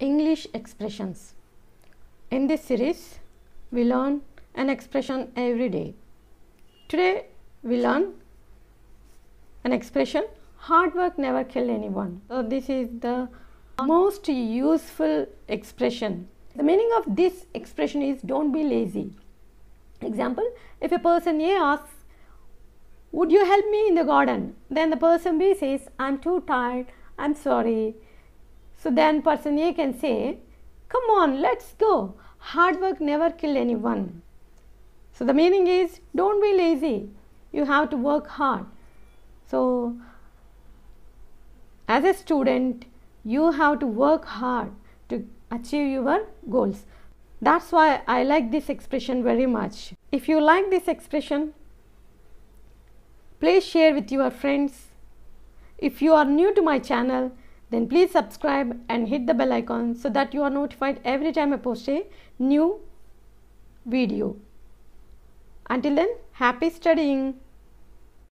English expressions. In this series, we learn an expression every day. Today, we learn an expression hard work never kill anyone. So, this is the most useful expression. The meaning of this expression is don't be lazy. Example, if a person A asks, Would you help me in the garden? Then the person B says, I'm too tired, I'm sorry. So then person A can say, Come on, let's go. Hard work never kill anyone. So the meaning is don't be lazy. You have to work hard. So as a student, you have to work hard to achieve your goals. That's why I like this expression very much. If you like this expression, please share with your friends. If you are new to my channel, then please subscribe and hit the bell icon so that you are notified every time I post a new video. Until then, happy studying.